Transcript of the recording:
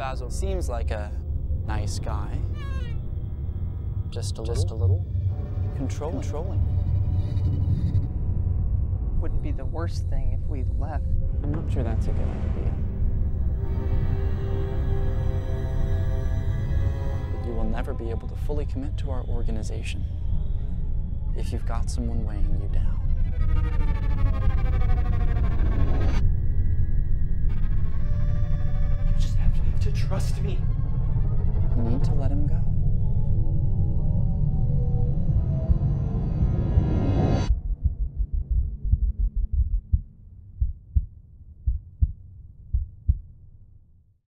Basil seems like a nice guy. Just a just a little controlling. controlling. Wouldn't be the worst thing if we left. I'm not sure that's a good idea. But you will never be able to fully commit to our organization if you've got someone weighing you down. To trust me. You need to let him go.